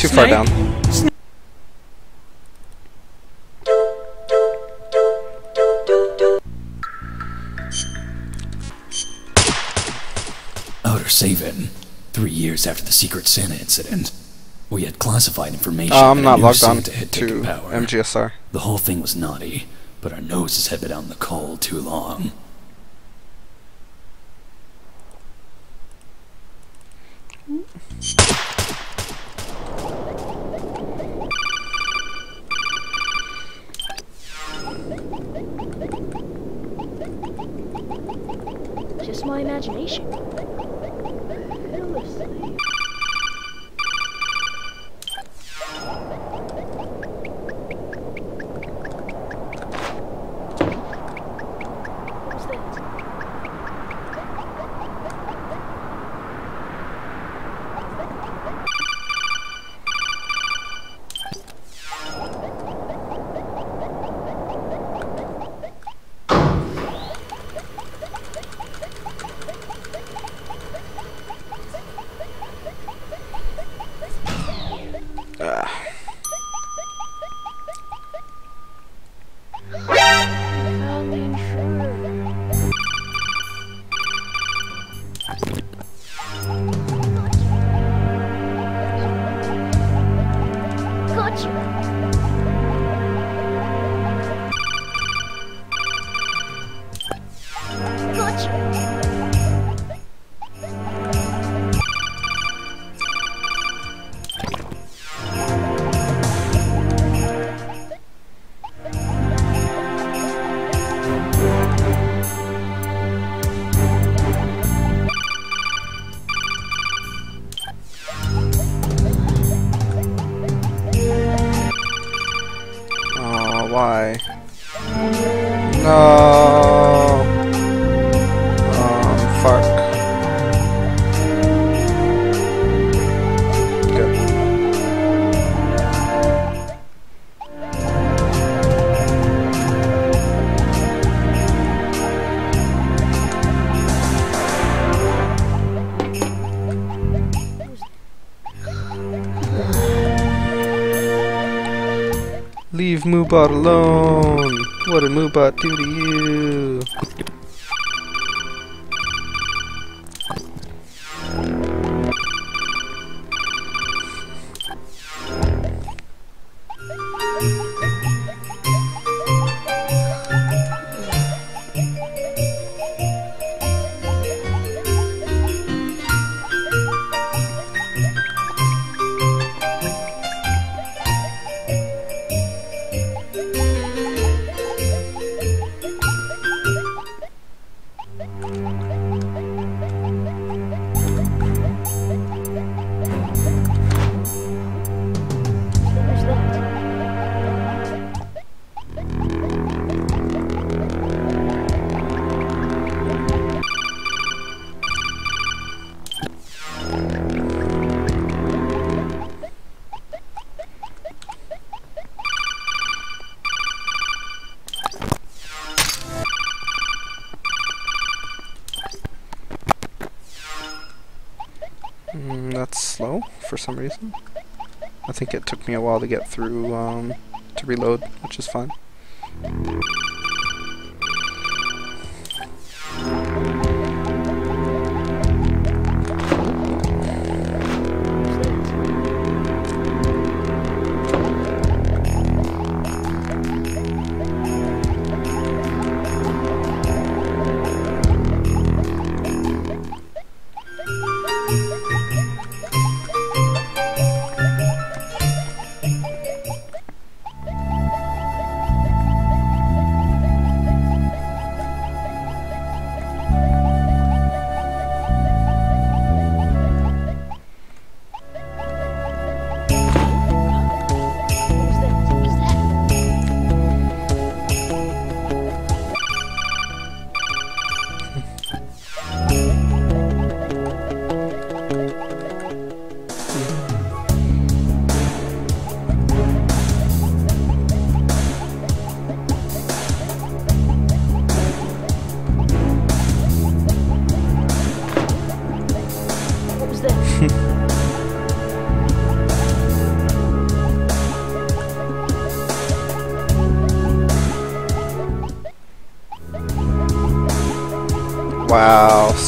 Too far Snake? down. Outer Saven. Three years after the Secret Santa incident. We had classified information Uh, I'm not logged on Santa had to power. MGSR. The whole thing was naughty, but our noses had been out in the cold too long. Moobot alone. What did Moobot do to? Slow for some reason. I think it took me a while to get through, um, to reload, which is fine.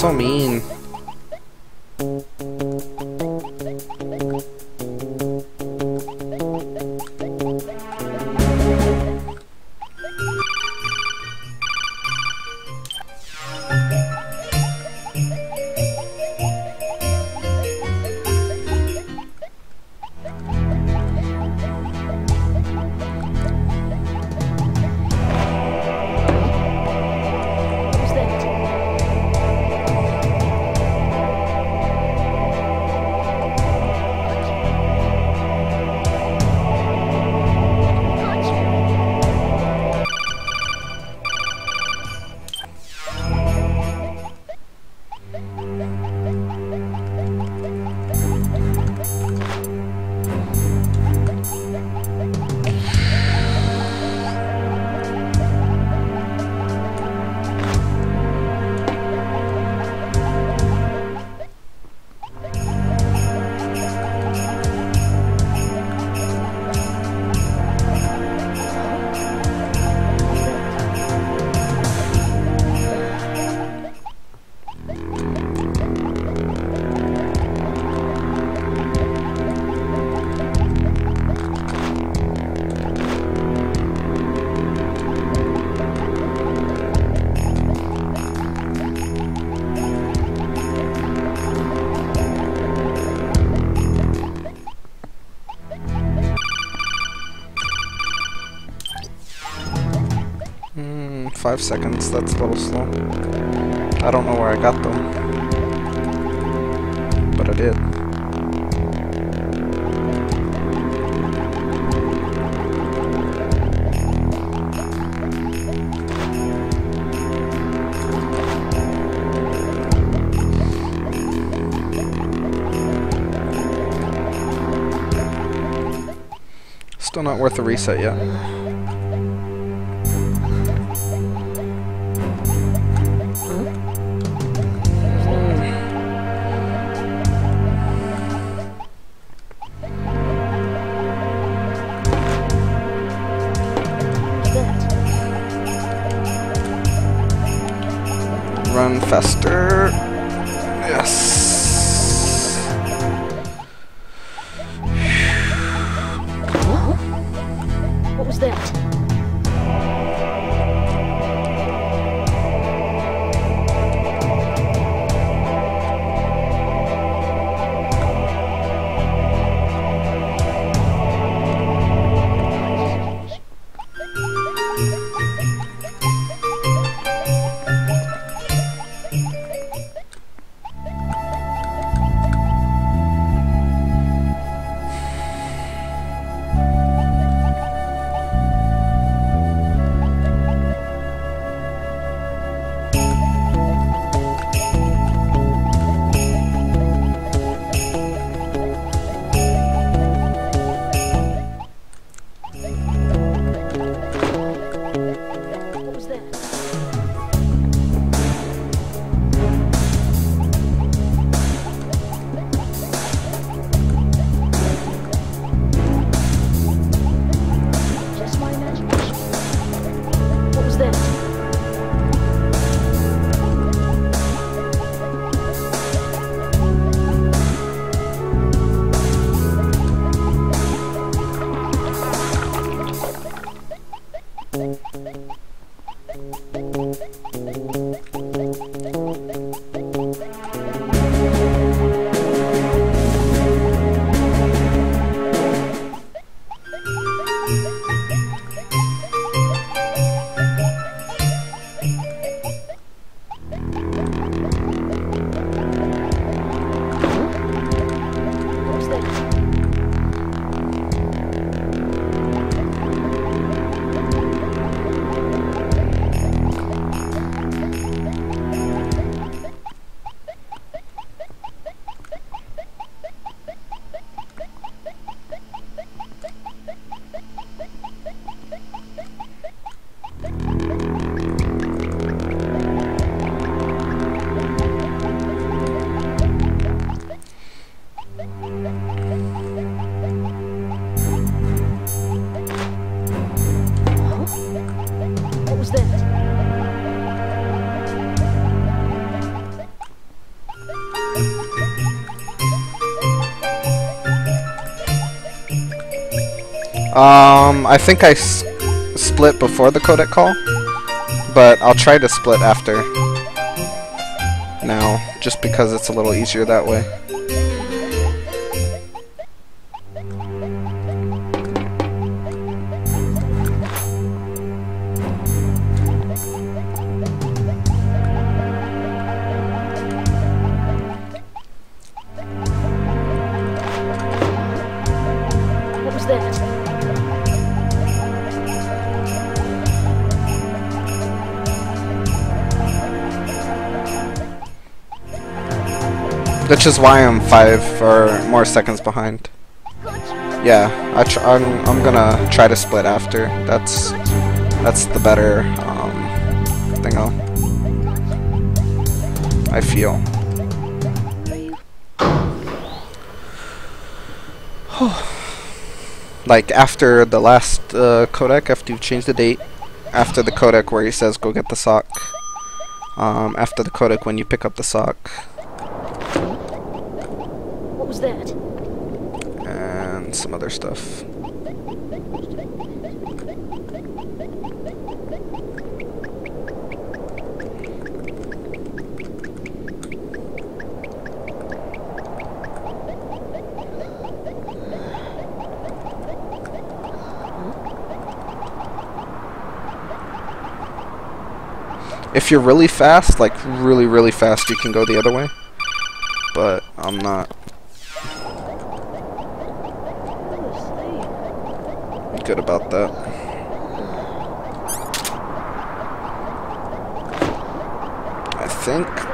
somente. 5 seconds, that's a little slow. I don't know where I got them, but I did. Still not worth a reset yet. Um, I think I split before the codec call, but I'll try to split after. Now, just because it's a little easier that way. Which is why I'm five or more seconds behind. Yeah, I tr- I'm, I'm gonna try to split after. That's that's the better um, thing. I'll, I feel. like after the last uh, codec, after you've changed the date, after the codec where he says go get the sock, um, after the codec when you pick up the sock, was that? and some other stuff. If you're really fast, like really, really fast, you can go the other way. But I'm not What was that? Good about that. I think.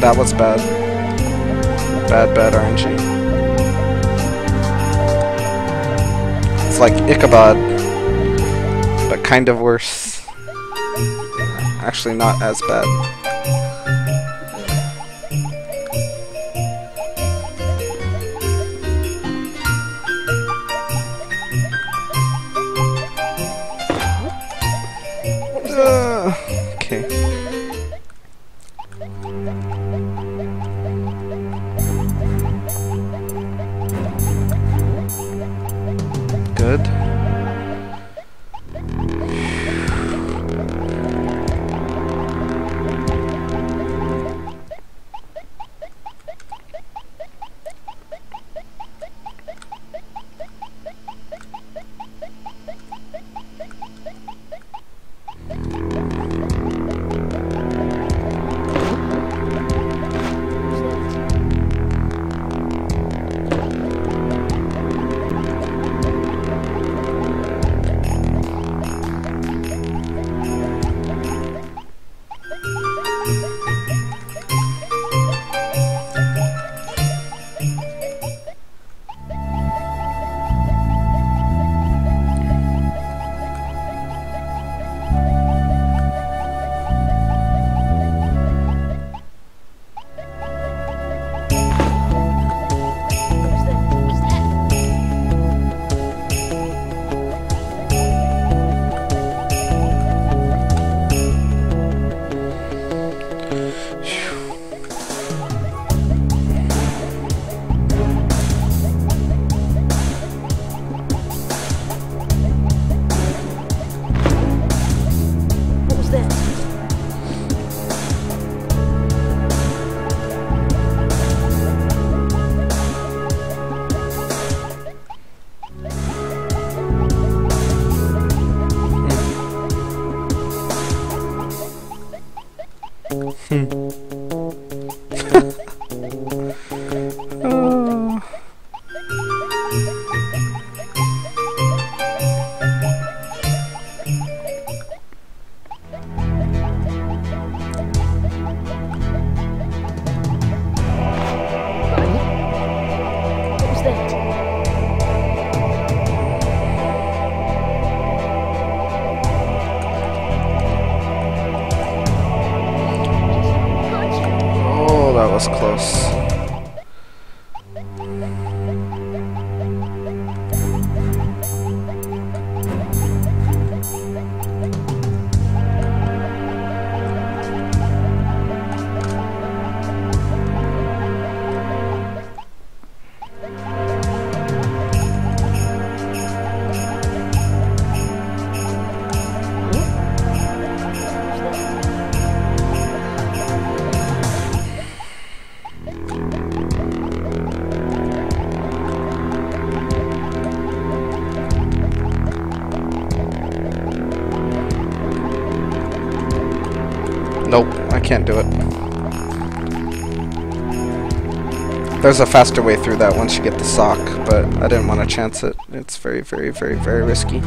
That was bad. Bad, bad RNG. It's like Ichabod, but kind of worse. Actually, not as bad. Oh, that was close. Nope, I can't do it. There's a faster way through that once you get the sock, but I didn't want to chance it. It's very, very, very, very risky.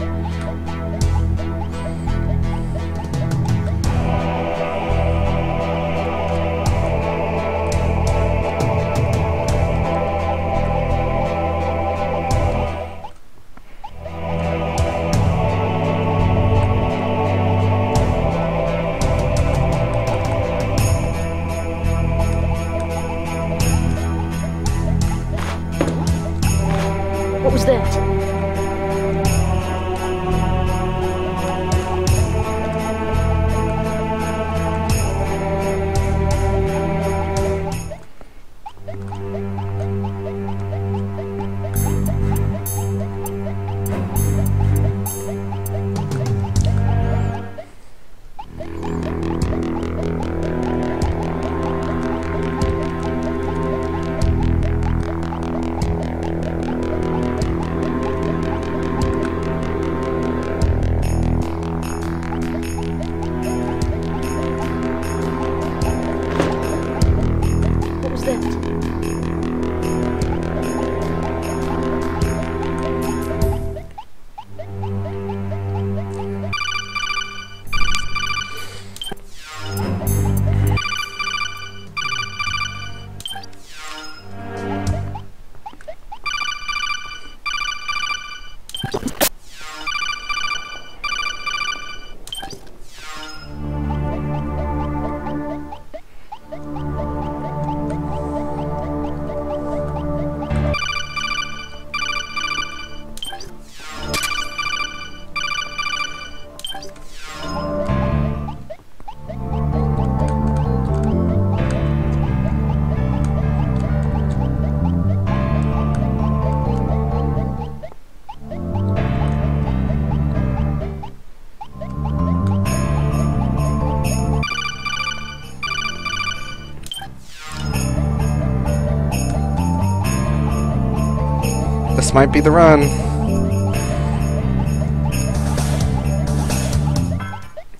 Might be the run.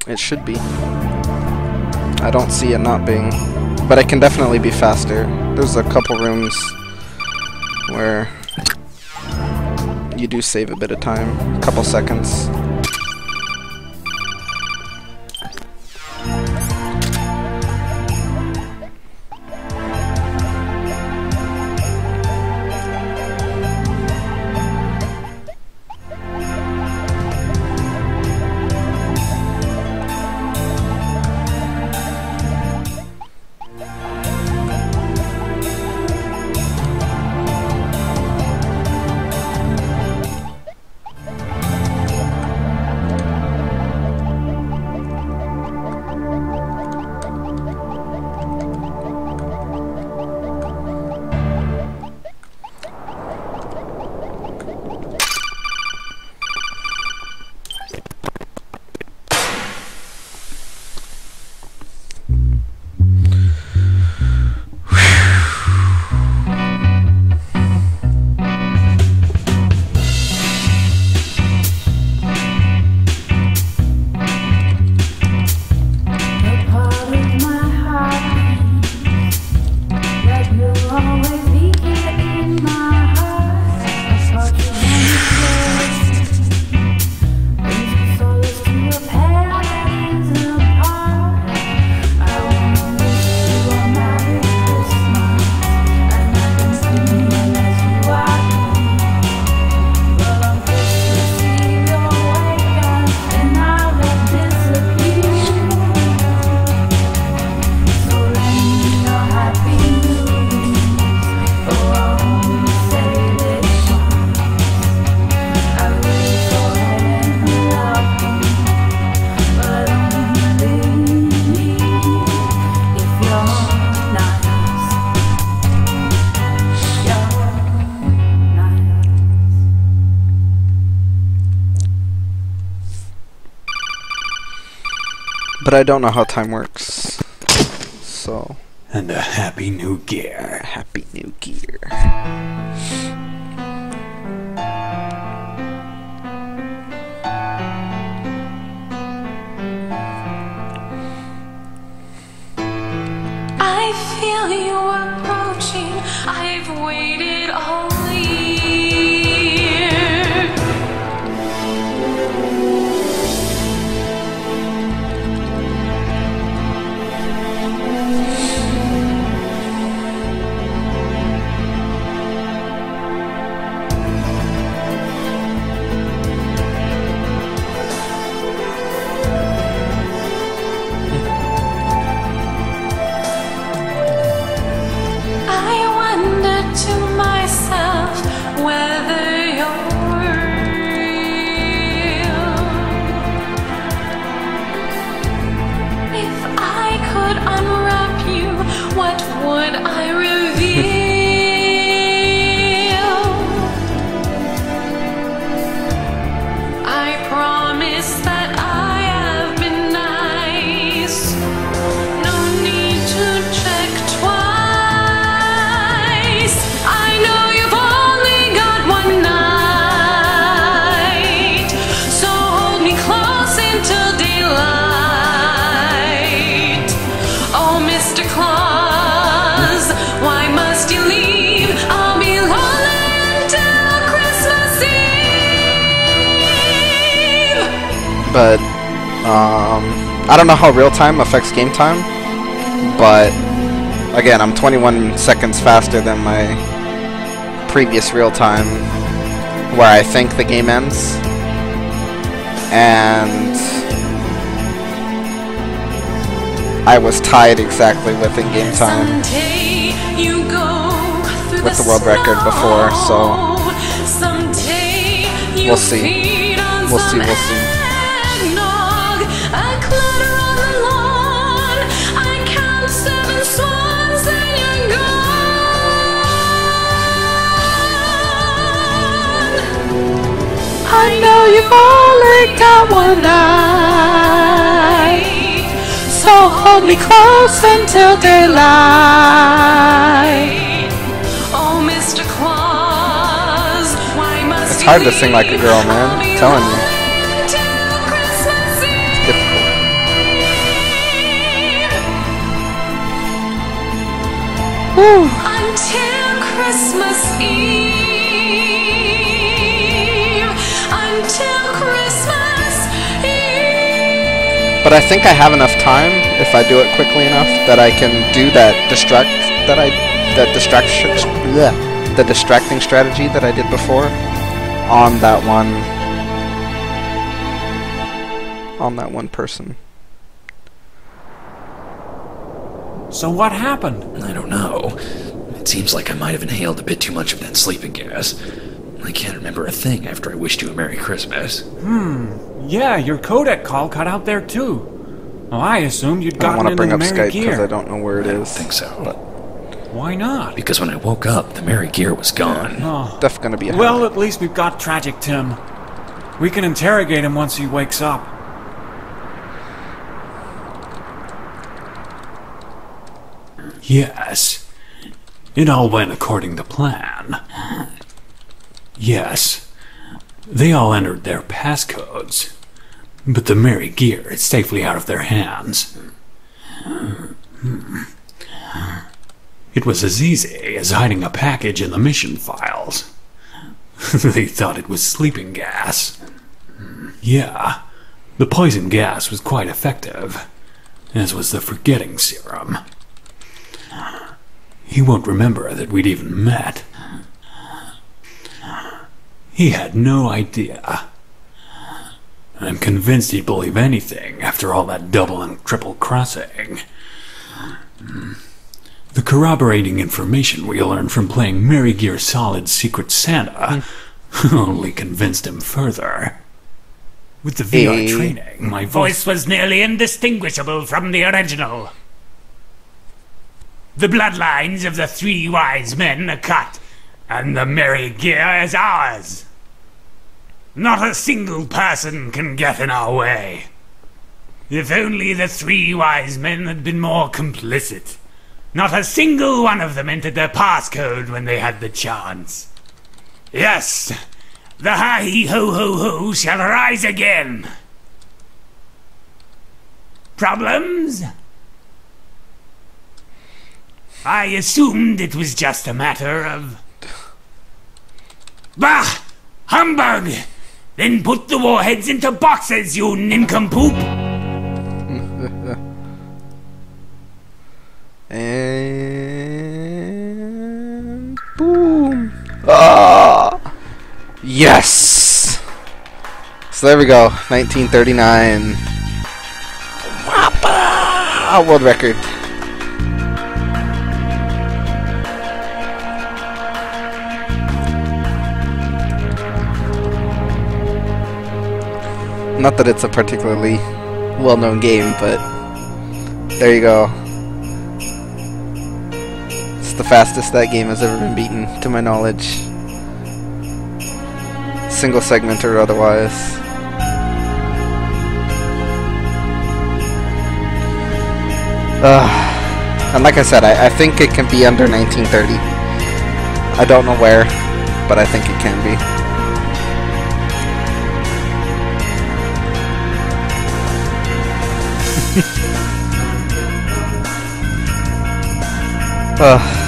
It should be. I don't see it not being. But it can definitely be faster. There's a couple rooms where you do save a bit of time, a couple seconds. But I don't know how time works. So, And a happy new gear. happy new gear. I feel you approaching. I've waited all But, um, I don't know how real time affects game time. But, again, I'm 21 seconds faster than my previous real time, where I think the game ends. And I was tied exactly with in game time. Someday you go through With the world record before, so so Someday you We'll see. We'll see, we'll see. Night. So hold me close until daylight. Oh, Mr. Claus, why must It's hard to sing like a girl, man. I'm telling you. Until Christmas Eve. But I think I have enough time if I do it quickly enough that I can do that distract that I that distraction bleh, the distracting strategy that I did before on that one on that one person. So what happened? I don't know. It seems like I might have inhaled a bit too much of that sleeping gas. I can't remember a thing after I wished you a Merry Christmas. Hmm. Yeah, your codec call cut out there too. Well, I assumed you'd I don't gotten want to bring the up Merry Skype because Gear. I don't know where it I don't think so. But Why not? Because when I woke up, the Merry Gear was gone. Oh. That's gonna be a Well, at least we've got Tragic Tim. We can interrogate him once he wakes up. Yes. It all went according to plan. Yes. They all entered their passcodes. But the Merry Gear is safely out of their hands. It was as easy as hiding a package in the mission files. they thought it was sleeping gas. Yeah, the poison gas was quite effective, as was the forgetting serum. He won't remember that we'd even met. He had no idea. I'm convinced he'd believe anything after all that double and triple crossing. The corroborating information we learned from playing Merry Gear Solid Secret Santa only convinced him further. With the VR Eh. training, my voice was nearly indistinguishable from the original. The bloodlines of the three wise men are cut, and the Merry Gear is ours. Not a single person can get in our way. If only the three wise men had been more complicit. Not a single one of them entered their passcode when they had the chance. Yes, the hi ho ho ho shall rise again. Problems? I assumed it was just a matter of. Bah! Humbug! Then put the warheads into boxes, you nincompoop! And boom. Ah. Yes. So there we go. 1939. Whoppa! World record. Not that it's a particularly well-known game, but there you go. It's the fastest that game has ever been beaten, to my knowledge. Single segment or otherwise. Uh, and like I said, I, I think it can be under 1930. I don't know where, but I think it can be. Ugh.